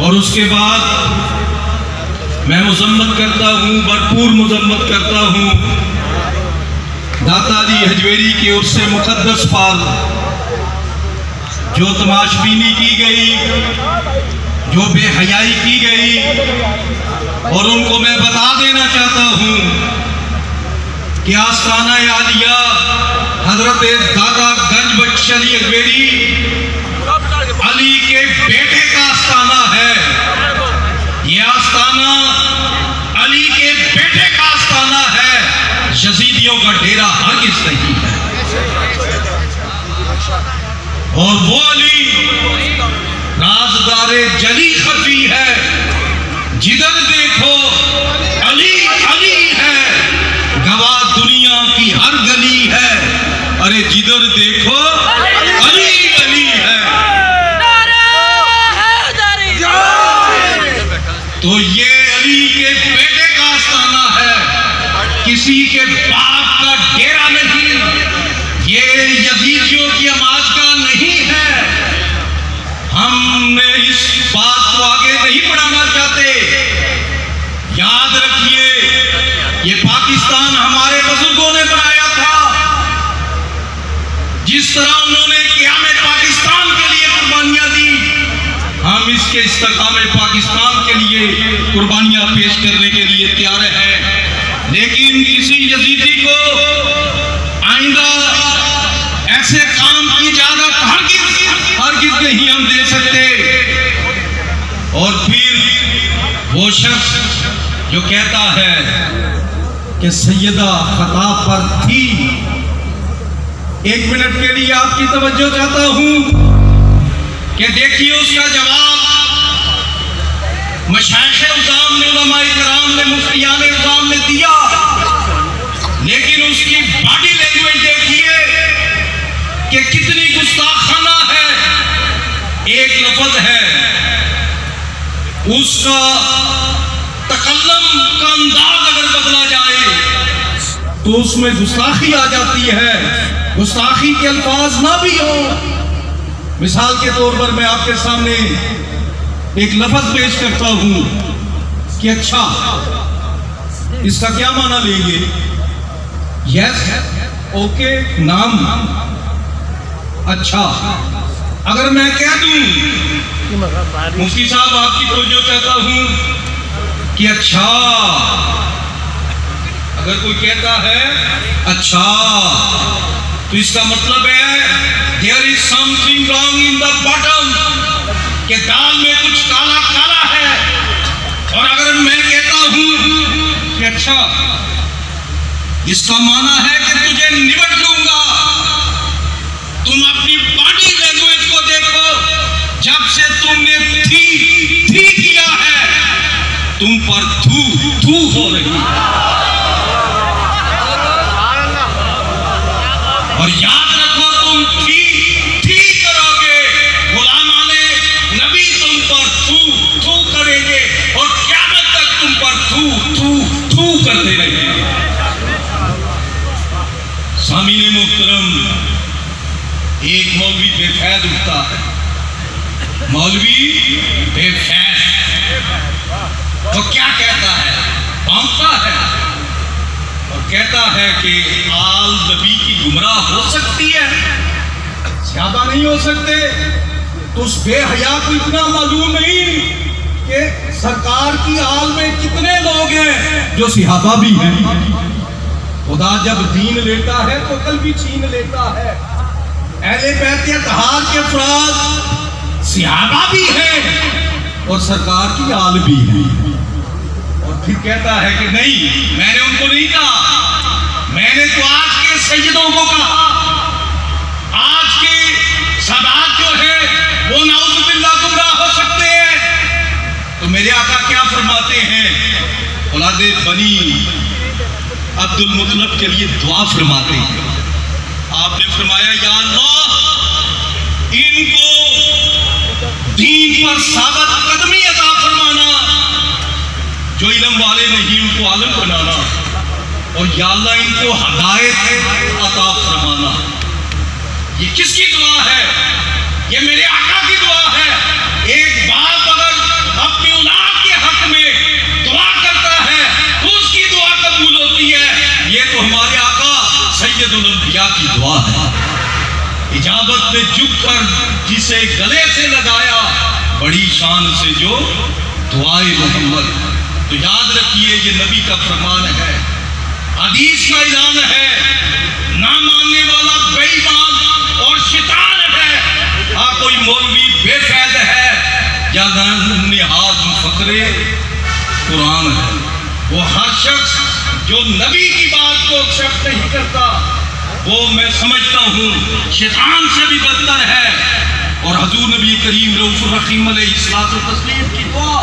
और उसके बाद मैं मजम्मत करता हूँ, भरपूर मजम्मत करता हूँ। दाता जी हजवेरी की ओर से मुकद्दस पाल, जो तमाशबीनी की गई, जो बेहयाई की गई, और उनको मैं बता देना चाहता हूँ कि आस्थाना आलिया, हज़रत दादा गंज बख्शली अजमेरी अली के बेटे का आस्थाना है ये आस्थाना अली के बेटे का आस्थाना यजीदियों का डेरा हर हरगिज नहीं है। और वो अली राजदारे जली खफी है। जिधर देखो अली अली है। गवाह दुनिया की हर गली है। अरे जिधर देखो अली अली है। तो ये अली के बेटे का आस्थाना है किसी के बाप का डेरा नहीं ये यजीदियों की आवाज़ का नहीं है हमने इस बात को आगे नहीं बढ़ाना चाहते याद रखिए ये पाकिस्तान हमारे बुज़ुर्गों ने बनाया था जिस तरह उन्होंने क्या में पाकिस्तान के लिए कुर्बानियाँ दी इसके इस्तकाम पाकिस्तान के लिए कुर्बानियाँ पेश करने के लिए तैयार है। लेकिन किसी यजीदी को आइंदा ऐसे काम की इजाज़त हरगिज हरगिज नहीं हम दे सकते। और फिर वो शख्स जो कहता है कि सैयदा खता पर थी। एक मिनट के लिए आपकी तवज्जो चाहता हूँ कि देखिए उसका जवाब। मशाइख ने उलमाए कराम ने मुफ्तियान उजाम ने दिया। लेकिन उसकी बॉडी लैंग्वेज देखिए कि कितनी गुस्ताखाना है। एक लफज है। उसका तकल्लम का अंदाज अगर बदला जाए तो उसमें गुस्ताखी आ जाती है। गुस्ताखी के अल्फाज ना भी हो। मिसाल के तौर पर मैं आपके सामने एक लफज पेश करता हूँ कि अच्छा इसका क्या माना लेंगे? यस ओके नाम अच्छा। अगर मैं कह दूँ, मुफ्ती साहब आपकी तो जो कहता हूँ कि अच्छा अगर कोई कहता है अच्छा तो इसका मतलब है there is something wrong in the bottom कि दाल में कुछ काला काला है। और अगर मैं कहता हूँ कि अच्छा इसका माना है कि तुझे निबट लूँगा। तुम अपनी बॉडी लैंग्वेज को देखो, जब से तुमने थी थी किया है, तुम पर थू थू हो रही और याद करते रहेंगे सामीने मुहतरम एक मौलवी बेफैद उठता है। मौलवी बेफैद तो क्या कहता है? पामता है। और कहता है कि आल नबी की गुमराह हो सकती है। ज़्यादा नहीं हो सकते। तो उस बेहया को इतना मालूम नहीं। कि सरकार की आल में कितने लोग हैं जो सिहाबा भी हैं? खुदा जब दीन लेता है तो कल भी छीन लेता है। अहले बैत हार के फराज सिहाबा भी हैं और सरकार की आल भी है। और फिर कहता है कि नहीं, मैंने उनको नहीं कहा। मैंने तो आज के सैयदों को कहा। आका क्या फरमाते हैं? औलादे बनी अब्दुल मुतलब के लिए दुआ फरमाते हैं। आपने फरमाया, या अल्लाह, इनको दीन पर साबित कदमी अता फरमाना, जो इलम वाले नहीं, उनको आलम बनाना, और या अल्लाह, इनको हदायत अता फरमाना। ये किसकी दुआ है? ये मेरे आका की दुआ है। इजाबत में झुक कर जिसे गले से लगाया, बड़ी शान से जो दुआए मोहम्मद। तो याद रखिए, ये नबी का फरमान है। हदीस का ऐलान है, ना मानने वाला बेईमान और शैतान है। हाँ कोई मौलवी बेफैद है, या निहाज फकरे कुरान है। वो हर शख्स जो नबी की बात को एक्सेप्ट नहीं करता वो मैं समझता हूँ, शैतान से भी बदतर है। और हजूर नबी करीम रऊफ़ुर तस्लीम की दुआ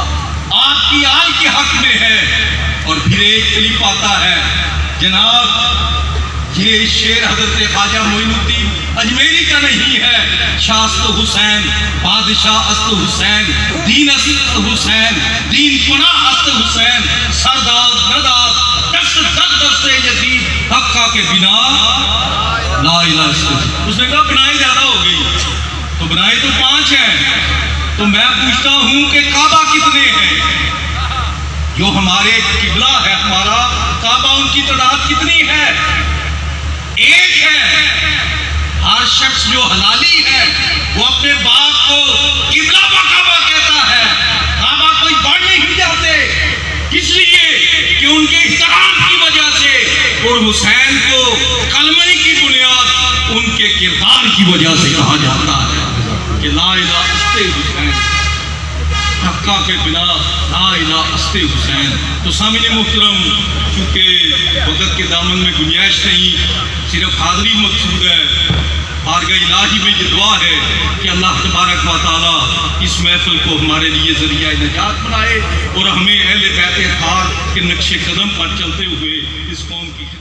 आपकी आल के हक में है। और फिर एक क्लिप आता है, जनाब, ये शेर हज़रत ख्वाजा मोइनुद्दीन अजमेरी का नहीं है। शास्त हुसैन, बादशाह अस्त हुसैन, दीन अस्त हुसैन, दीन पना अस्त हुसैन, सरदार नदार दस्त दस्त दस्ते यजीद हक्का के बिना ला उसने कहा, बनाई ज़्यादा हो गई। तो बनाए तो पाँच हैं। तो मैं पूछता हूँ कि काबा कितने हैं? जो हमारे किबला है, हमारा काबा, उनकी तादाद कितनी है? एक है। हर शख्स जो हलाली है, वो अपने बाप को किबला काबा कहता है। काबा कोई बढ़ नहीं जाते। इसलिए कि उनके इख्तराम की वजह से और हुसैन को उनके किरदार की वजह से कहा जाता है कि ला इला हुसैन हक्का के बिना ला इला हुसैन। तो सामिन मुहतरम, चूँकि वक़्त के दामन में गुंजाइश नहीं, सिर्फ़ हाजरी मकसूद है। बारगा इलाही में ये दुआ है कि अल्लाह तबारक वाली इस महफिल को हमारे लिए ज़रिया नजात बनाए और हमें अहल बैत खार के नक्शे कदम पर चलते हुए इस कौम की